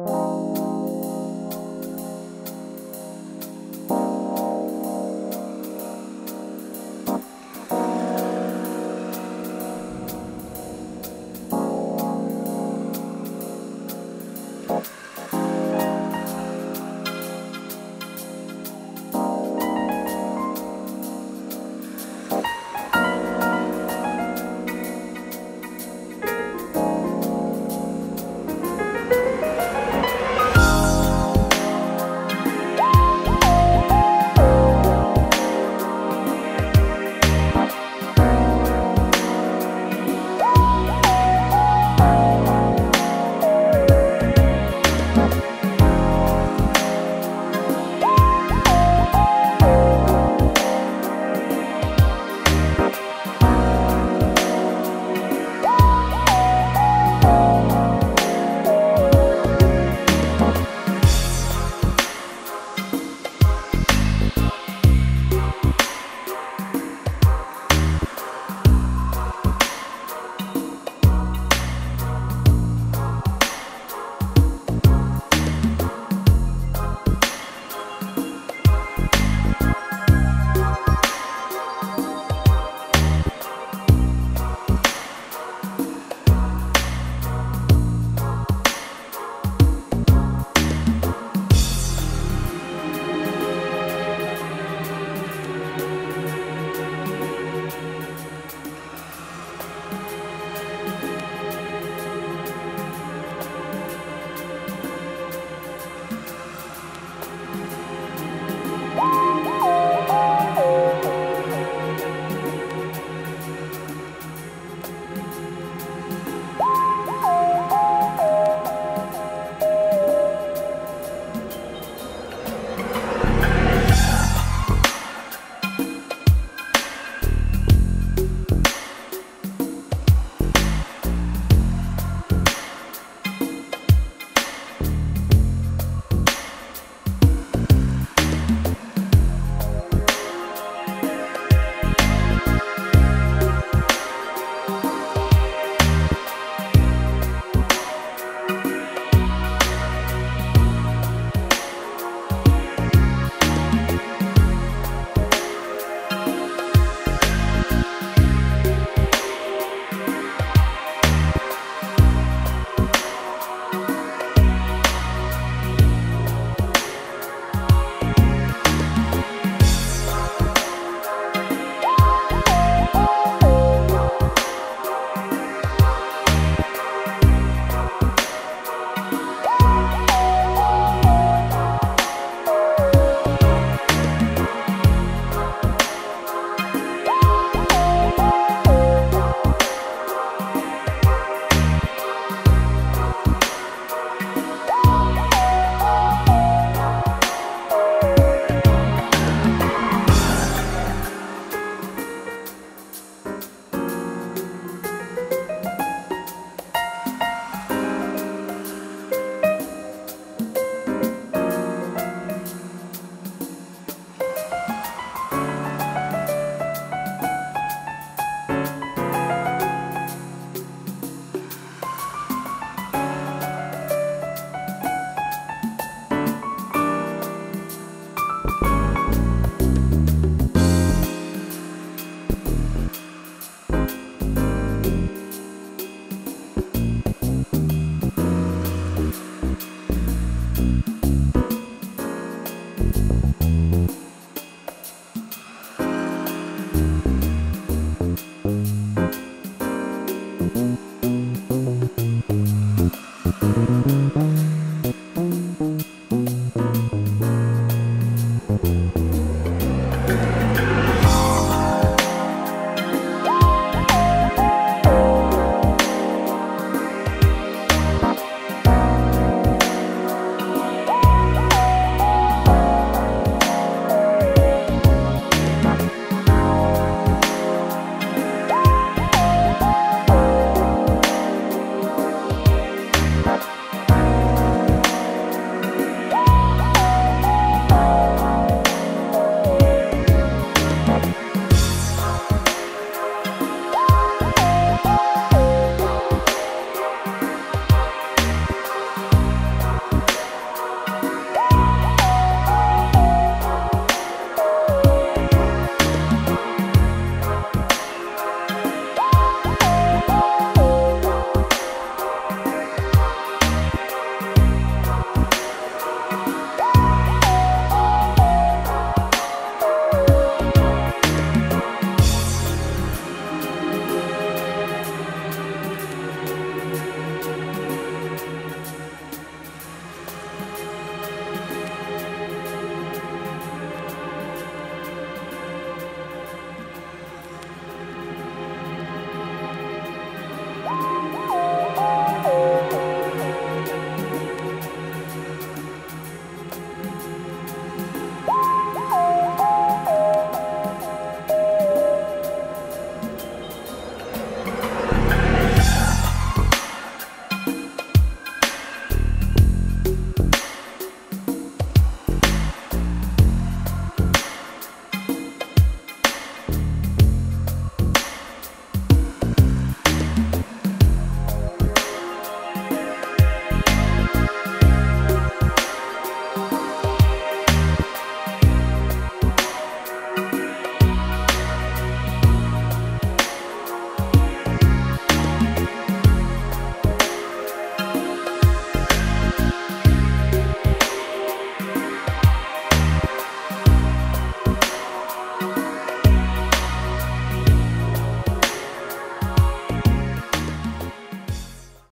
you